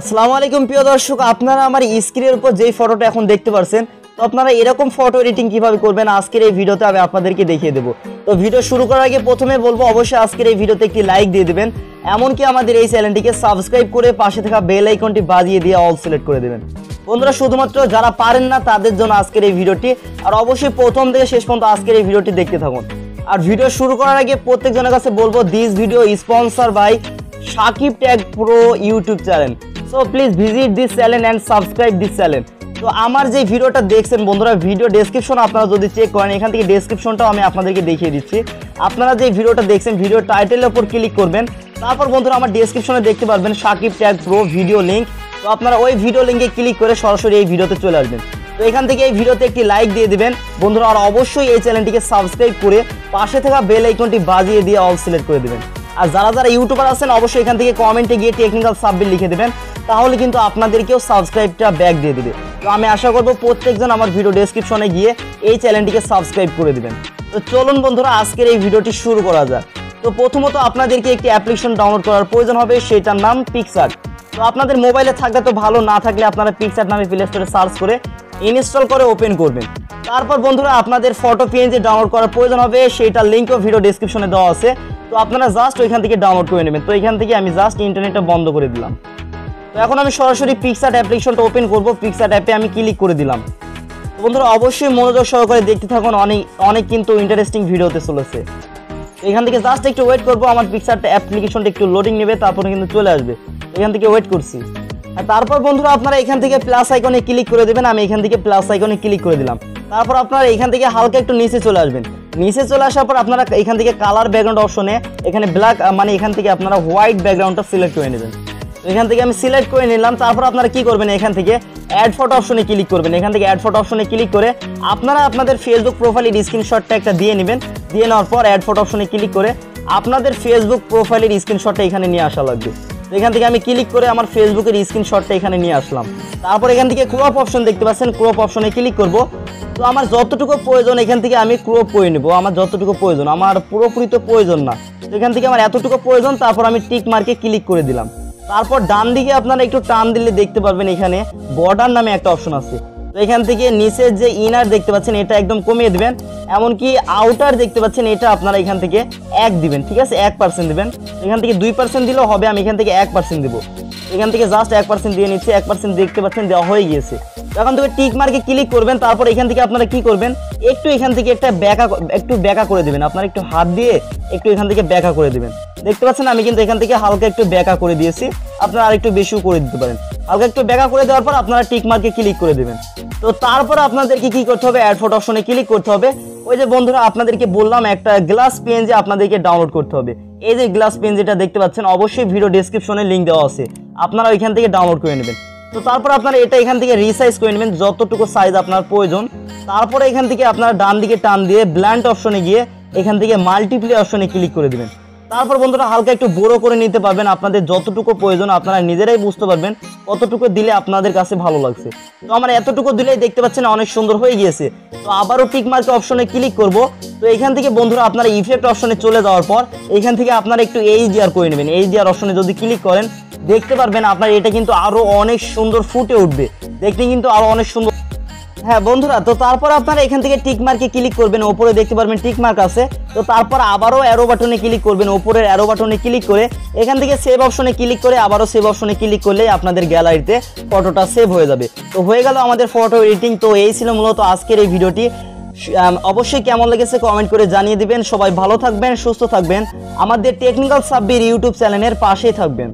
আসসালামু আলাইকুম, প্রিয় দর্শক। আপনারা আমার স্ক্রিনের উপর যেই ফটোটা এখন দেখতে পাচ্ছেন তো আপনারা এরকম ফটো এডিটিং কীভাবে করবেন আজকের এই ভিডিওতে আমি আপনাদেরকে দেখিয়ে দেবো। তো ভিডিও শুরু করার আগে প্রথমে বলব, অবশ্যই আজকের এই ভিডিওতে একটি লাইক দিয়ে দেবেন, এমনকি আমাদের এই চ্যানেলটিকে সাবস্ক্রাইব করে পাশে থাকা বেল আইকনটি বাজিয়ে দিয়ে অল সিলেক্ট করে দেবেন। বন্ধুরা, শুধুমাত্র যারা পারেন না, তাদের জন্য আজকের এই ভিডিওটি, আর অবশ্যই প্রথম থেকে শেষ পর্যন্ত আজকের এই ভিডিওটি দেখতে থাকুন। আর ভিডিও শুরু করার আগে প্রত্যেকজনের কাছে বলব this video sponsor by Sakib tag pro YouTube channel so please visit this channel and subscribe this channel তো আমার যে ভিডিওটা দেখছেন বন্ধুরা ভিডিও ডেসক্রিপশন আপনারা যদি চেক করেন, এখান থেকে ডেসক্রিপশনটাও আমি আপনাদেরকে দেখিয়ে দিচ্ছি। আপনারা যে ভিডিওটা দেখছেন ভিডিও টাইটেলের উপর ক্লিক করবেন। তারপর বন্ধুরা, আমার ডেসক্রিপশনে দেখতে পারবেন Sakib tag pro video link তো আপনারা ওই ভিডিও লিঙ্কে ক্লিক করে সরাসরি এই ভিডিওতে চলে আসবেন। তো এখান থেকে এই ভিডিওতে একটি লাইক দিয়ে দিবেন। বন্ধুরা, আর অবশ্যই এই চ্যানেলটিকে সাবস্ক্রাইব করে পাশে থাকা বেল আইকনটি বাজিয়ে দিয়ে অল সিলেক্ট করে দিবেন। আর যারা যারা ইউটিউবার আছেন, অবশ্যই এখান থেকে কমেন্টে গিয়ে টেকনিক্যাল সাবমিট লিখে দেবেন। তাহলে কিন্তু আপনাদেরকেও সাবস্ক্রাইবটা ব্যাক দিয়ে দিবে। তো আমি আশা করব প্রত্যেকজন আমার ভিডিও ডেসক্রিপশনে গিয়ে এই চ্যানেলটিকে সাবস্ক্রাইব করে দিবেন। তো চলুন বন্ধুরা, আজকের এই ভিডিওটি শুরু করা যাক। তো প্রথমত আপনাদেরকে একটি অ্যাপ্লিকেশন ডাউনলোড করার প্রয়োজন হবে, সেটার নাম পিকসার্ট তো আপনাদের মোবাইলে থাকলে তো ভালো, না থাকলে আপনারা পিকচার নামে প্লে স্টোরে সার্চ করে ইনস্টল করে ওপেন করবেন। তারপর বন্ধুরা, আপনাদের ফটো পিএনজি ডাউনলোড করার প্রয়োজন হবে সেইটার লিঙ্কও ভিডিও ডেসক্রিপশনে দেওয়া আছে। তো আপনারা জাস্ট ওইখান থেকে ডাউনলোড করে নেবেন। তো এখান থেকে আমি জাস্ট ইন্টারনেটটা বন্ধ করে দিলাম। তো এখন আমি সরাসরি পিকসার্ট অ্যাপ্লিকেশনটা ওপেন করব। পিকসার্ট অ্যাপে আমি ক্লিক করে দিলাম। তো বন্ধুরা, অবশ্যই মনোযোগ সহকারে দেখতে থাকুন। অনেক অনেক কিন্তু ইন্টারেস্টিং ভিডিওতে চলেছে। এখান থেকে জাস্ট একটু ওয়েট করব। আমার পিকচারটা অ্যাপ্লিকেশনটা একটু লোডিং নেবে, তারপরে কিন্তু চলে আসবে। এখান থেকে ওয়েট করছি। আর তারপর বন্ধুরা, আপনারা এখান থেকে প্লাস আইকনে ক্লিক করে দেবেন। আমি এখান থেকে প্লাস আইকনে ক্লিক করে দিলাম। তারপর আপনারা এখান থেকে হালকা একটু নিচে চলে আসবেন। নিচে চলে আসার পর আপনারা এখান থেকে কালার ব্যাকগ্রাউন্ড অপশনে এখানে ব্ল্যাক মানে এখান থেকে আপনারা হোয়াইট ব্যাকগ্রাউন্ডটা সিলেক্ট করে নেবেন। এখান থেকে আমি সিলেক্ট করে নিলাম, তারপর আপনারা কি করবেন এখান থেকে অ্যাড ফটো অপশনে ক্লিক করবেন। এখান থেকে অ্যাড ফটো অপশনে ক্লিক করে আপনারা আপনাদের ফেসবুক প্রোফাইলের স্ক্রিনশটটা একটা দিয়ে নেবেন। দিয়ে নেওয়ার পর অ্যাড ফটো অপশনে ক্লিক করে আপনাদের ফেসবুক প্রোফাইলের স্ক্রিনশটটা এখানে নিয়ে আসা লাগবে। এখান থেকে আমি ক্লিক করে আমার ফেসবুকের স্ক্রিনশটটা এখানে নিয়ে আসলাম। তারপর এখান থেকে ক্রপ অপশন দেখতে পাচ্ছেন ক্রপ অপশনে ক্লিক করব। তো আমার যতটুকু প্রয়োজন, এখান থেকে আমি ক্রপ করে নেব। আমার যতটুকু প্রয়োজন, আমার পুরোপুরি তো প্রয়োজন না। তো এখান থেকে আমার এতটুকু প্রয়োজন, তারপর আমি টিক মার্কে ক্লিক করে দিলাম। তারপর ডান দিকে আপনারা একটু টান দিলে দেখতে পারবেন এখানে বর্ডার নামে একটা অপশন আছে। তো এখান থেকে নিচের যে ইনার দেখতে পাচ্ছেন, এটা একদম কমিয়ে দেবেন। এমনকি আউটার দেখতে পাচ্ছেন, এটা আপনারা এখান থেকে এক দিবেন, ঠিক আছে? এক পার্সেন্ট দিবেন। এখান থেকে দুই পার্সেন্ট দিলেও হবে, আমি এখান থেকে এক পার্সেন্ট দেবো। এখান থেকে জাস্ট এক পার্সেন্ট দিয়ে নিচ্ছি, এক পার্সেন্ট দেখতে পাচ্ছেন, দেওয়া হয়ে গিয়েছে। এখন থেকে টিক মার্কে ক্লিক করবেন, তারপর এখান থেকে আপনারা কি করবেন? একটু এখান থেকে একটা ব্যাকা একটু ব্যাকা করে দেবেন। আপনারা একটু হাত দিয়ে একটু এখান থেকে ব্যাকা করে দেবেন। দেখতে পাচ্ছেন, আমি কিন্তু এখান থেকে হালকা একটু ব্যাকা করে দিয়েছি। আপনারা আরেকটু বেশিও করে দিতে পারেন। হালকা একটু ব্যাকা করে দেওয়ার পর আপনারা টিক মার্কে ক্লিক করে দেবেন। তো তারপর আপনাদেরকে কি করতে হবে? অ্যাড ফটো অপশনে ক্লিক করতে হবে। ওই যে বন্ধুরা, আপনাদেরকে বললাম একটা গ্লাস পেন আপনাদেরকে ডাউনলোড করতে হবে। এই যে গ্লাস পেন যেটা দেখতে পাচ্ছেন, অবশ্যই ভিডিও ডেসক্রিপশনে লিঙ্ক দেওয়া আছে। আপনারা ওইখান থেকে ডাউনলোড করে নেবেন। তো তারপর আপনারা এটা এখান থেকে রিসাইজ করে নেবেন, যতটুকু সাইজ আপনার প্রয়োজন। তারপরে এখান থেকে আপনারা ডান দিকে টান দিয়ে ব্ল্যান্ড অপশনে গিয়ে এখান থেকে মাল্টিপ্লে অপশনে ক্লিক করে দিবেন। তারপর বন্ধুরা হালকা একটু বড় করে নিতে পারবেন। আপনাদের যতটুকু প্রয়োজন আপনারা নিজেরাই বুঝতে পারবেন কতটুকু দিলে আপনাদের কাছে ভালো লাগছে। তো আমার এতটুকু দিলেই দেখতে পাচ্ছেন অনেক সুন্দর হয়ে গিয়েছে। তো আবারও টিক মার্ক অপশনে ক্লিক করব। তো এখান থেকে বন্ধুরা আপনারা ইফেক্ট অপশনে চলে যাওয়ার পর এখান থেকে আপনারা একটু এইচডিআর করে নেবেন। এইচডিআর অপশনে যদি ক্লিক করেন, দেখতে পারবেন আপনার এটা কিন্তু আরও অনেক সুন্দর ফুটে উঠবে। দেখতে কিন্তু আরও অনেক সুন্দর হ্যাঁ বন্ধুরা, তো তারপর আপনারা এখান থেকে টিক মার্কে ক্লিক করবেন, ওপরে দেখতে পারবেন টিক মার্ক আছে। তো তারপর আবারও অ্যারো বাটনে ক্লিক করবেন, ওপরের অ্যারো বাটনে ক্লিক করে, এখান থেকে সেভ অপশনে ক্লিক করে আবারও সেভ অপশনে ক্লিক করলেই আপনাদের গ্যালারিতে ফটোটা সেভ হয়ে যাবে। তো হয়ে গেল আমাদের ফটো এডিটিং তো এই ছিল মূলত আজকের এই ভিডিওটি। অবশ্যই কেমন লেগেছে কমেন্ট করে জানিয়ে দিবেন। সবাই ভালো থাকবেন, সুস্থ থাকবেন। আমাদের টেকনিক্যাল সাব্বির ইউটিউব চ্যানেলের পাশেই থাকবেন।